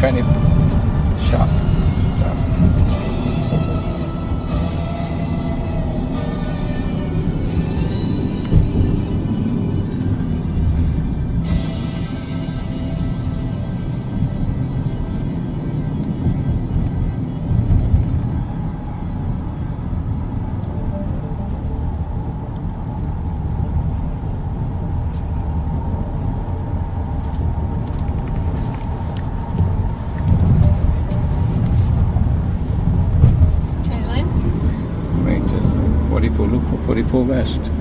kind of west.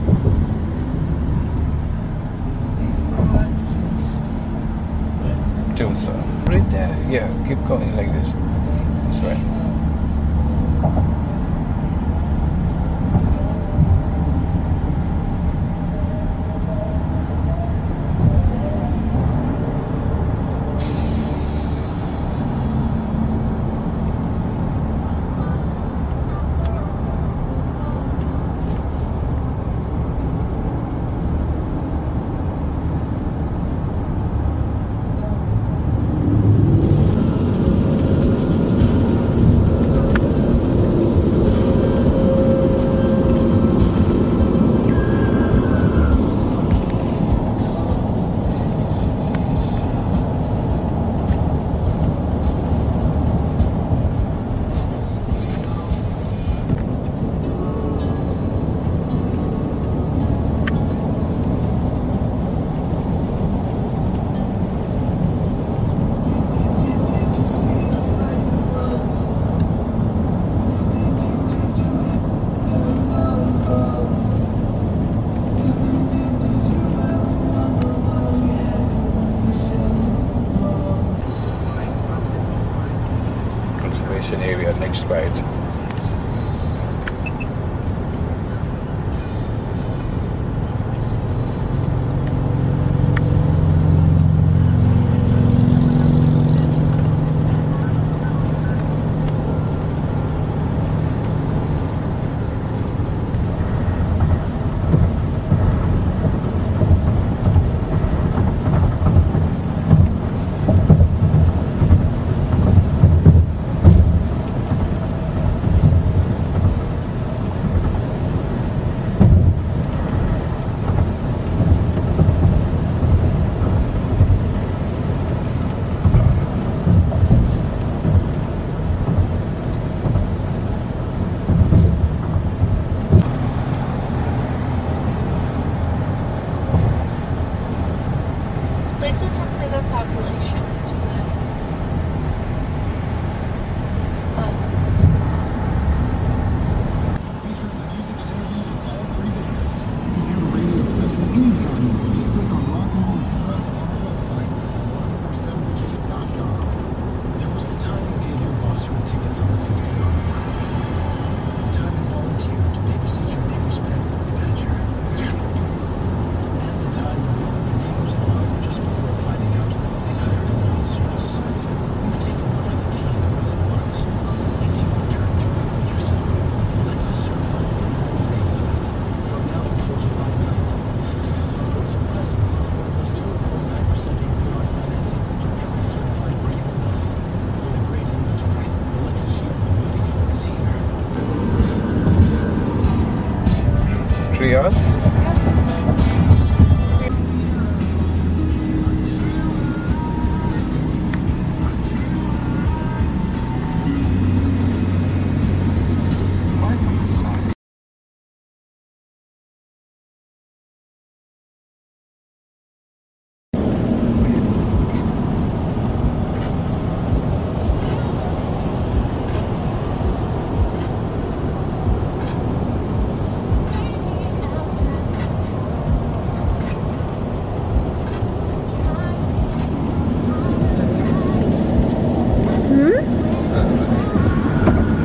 Area places from population populations.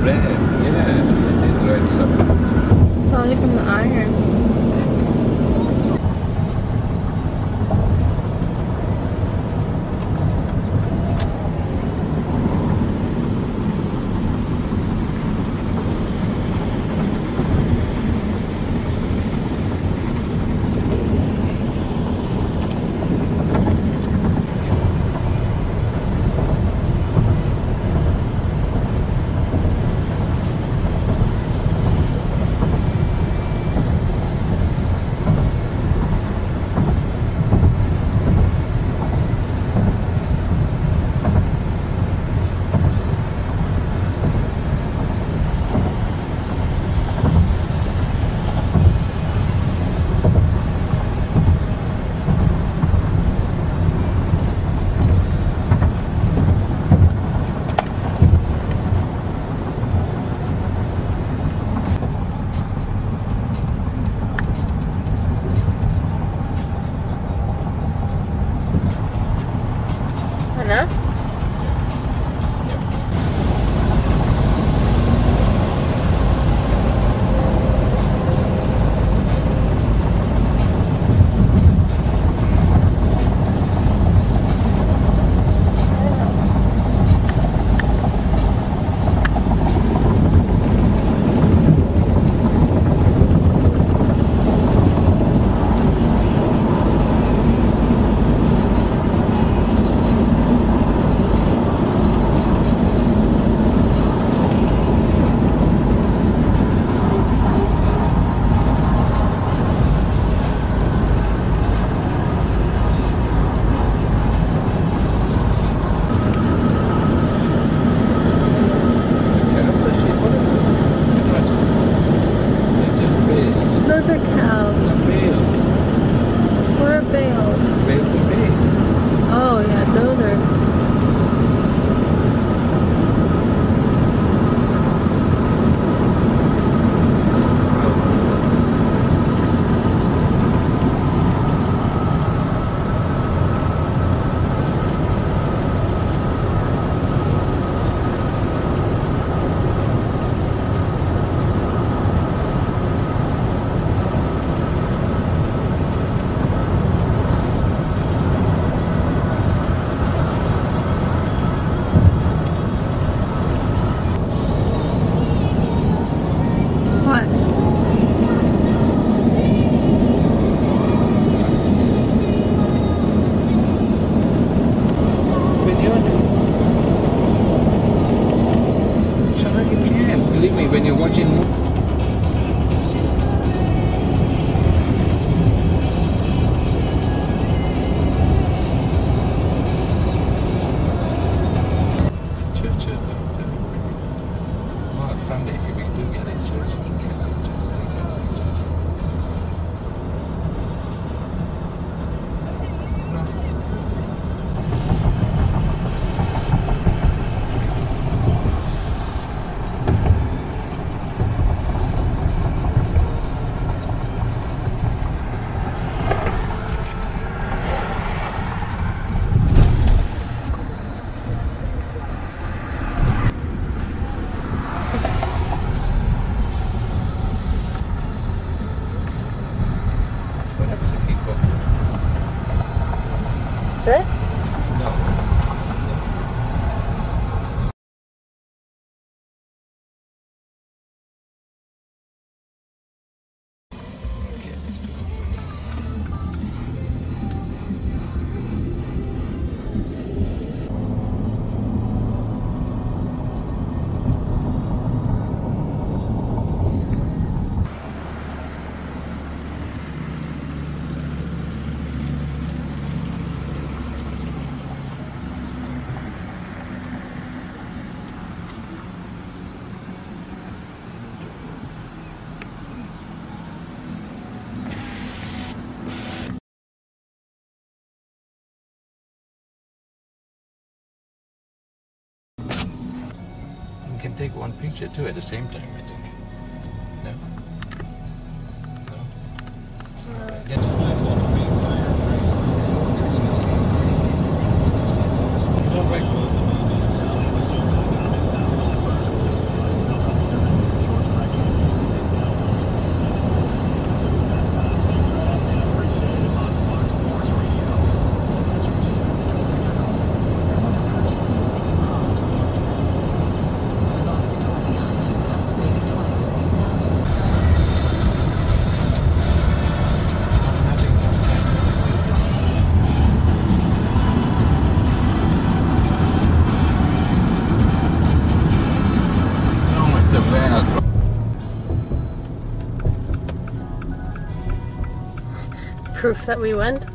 red, yes, it's did write something. Probably from the iron. take one picture too at the same time. that we went.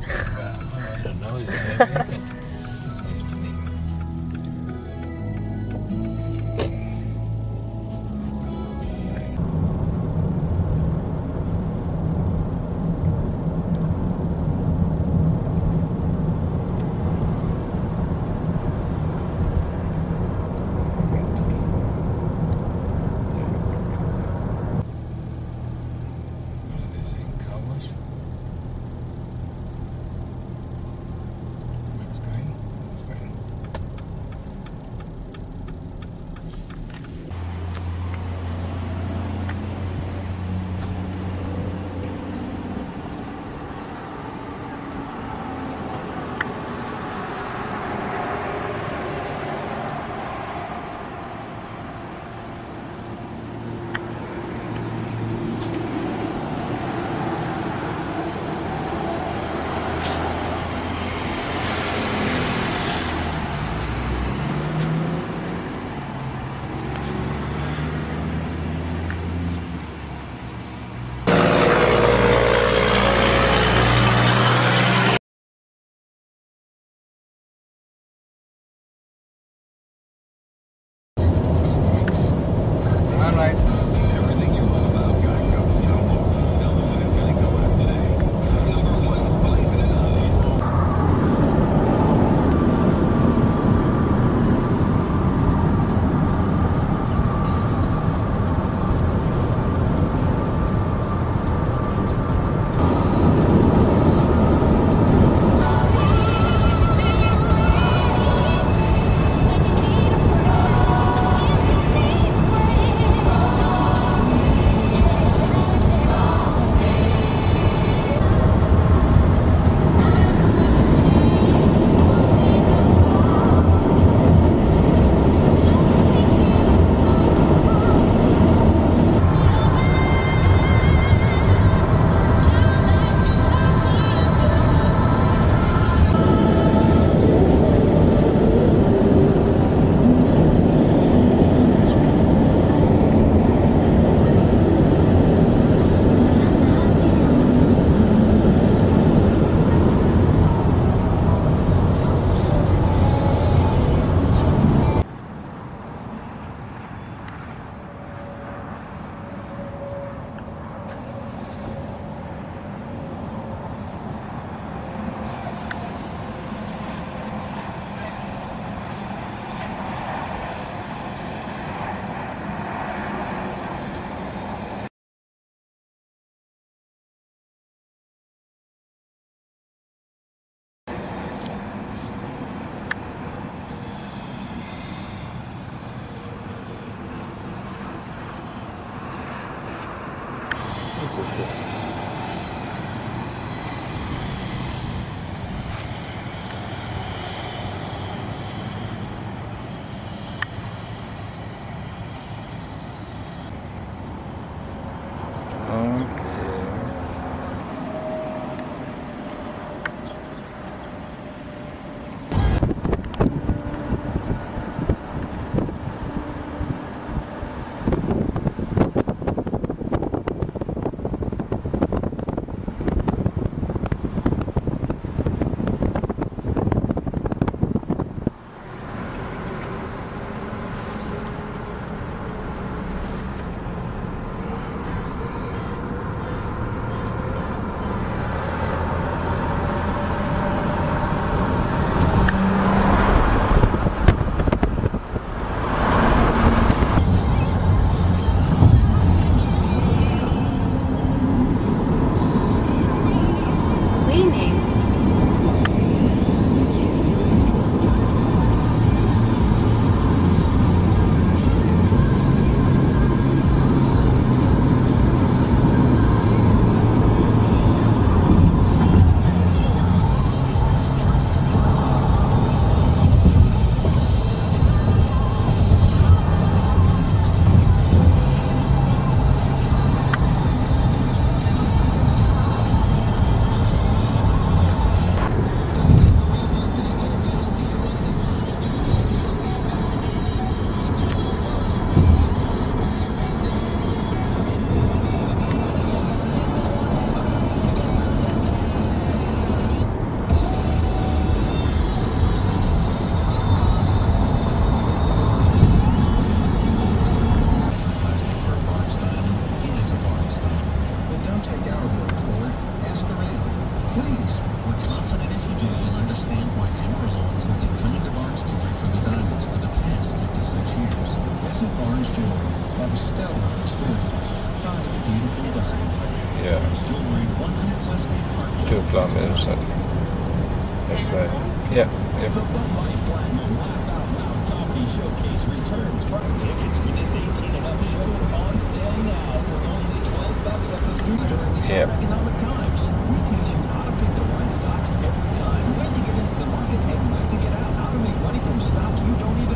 If the Bud Light Platinum Laugh Out Loud Comedy Showcase returns, for tickets for this 18 and up show are on sale now for only 12 bucks at the studio. During these yeah. economic times, we teach you how to pick the right stocks every time, when to get into the market and when to get out, how to make money from stock you don't even